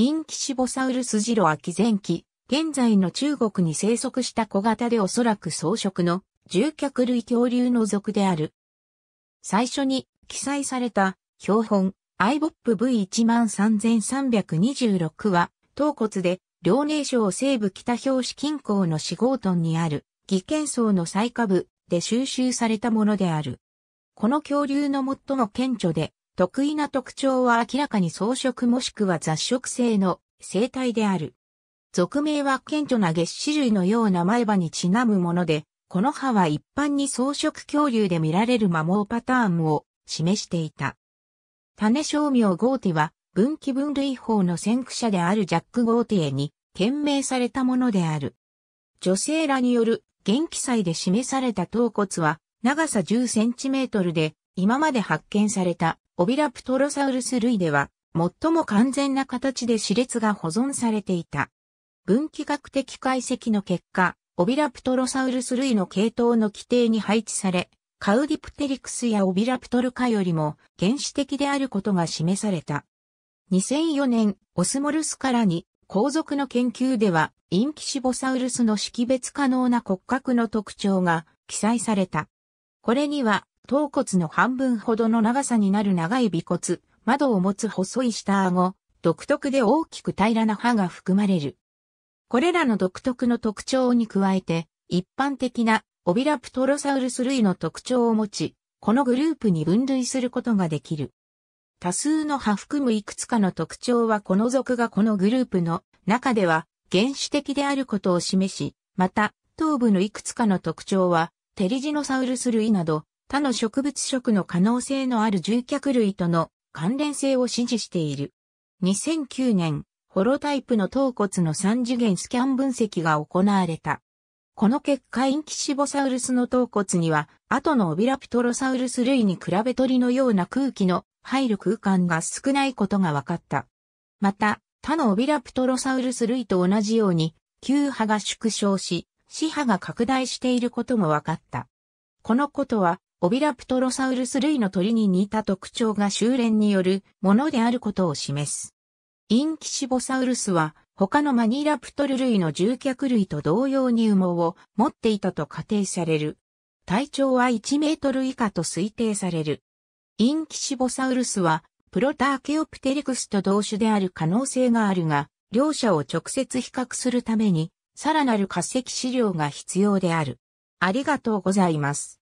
インキシボサウルスジロアキ前期、現在の中国に生息した小型でおそらく草食の獣脚類恐竜の属である。最初に記載された標本 iBOP V13326 は頭骨で遼寧省西部北表市近郊の四号トンにある義剣層の最下部で収集されたものである。この恐竜の最も顕著で得意な特徴は明らかに草食もしくは雑食性の生態である。俗名は顕著な月歯類のような前歯にちなむもので、この歯は一般に草食恐竜で見られる摩耗パターンを示していた。種商名ゴーティは分岐分類法の先駆者であるジャック・ゴーティエに懸命されたものである。女性らによる元気祭で示された頭骨は長さ10センチメートルで今まで発見されたオビラプトロサウルス類では、最も完全な形で歯列が保存されていた。分岐学的解析の結果、オビラプトロサウルス類の系統の規定に配置され、カウディプテリクスやオビラプトル科よりも原始的であることが示された。2004年、オスモルスからに、後続の研究では、インキシボサウルスの識別可能な骨格の特徴が記載された。これには、頭骨の半分ほどの長さになる長い尾骨、窓を持つ細い下顎、独特で大きく平らな歯が含まれる。これらの独特の特徴に加えて、一般的なオビラプトロサウルス類の特徴を持ち、このグループに分類することができる。多数の歯含むいくつかの特徴はこの属がこのグループの中では原始的であることを示し、また、頭部のいくつかの特徴はテリジノサウルス類など他の植物食の可能性のある獣脚類との関連性を支持している。2009年、ホロタイプの頭骨の3次元スキャン分析が行われた。この結果インキシボサウルスの頭骨には、後のオビラプトロサウルス類に比べ鳥のような空気の入る空間が少ないことが分かった。また、他のオビラプトロサウルス類と同じように、球波が縮小し、死波が拡大していることも分かった。このことは、オビラプトロサウルス類の鳥に似た特徴が修練によるものであることを示す。インキシボサウルスは他のマニラプトル類の獣脚類と同様に羽毛を持っていたと仮定される。体長は1メートル以下と推定される。インキシボサウルスはプロターケオプテリクスと同種である可能性があるが、両者を直接比較するためにさらなる化石資料が必要である。ありがとうございます。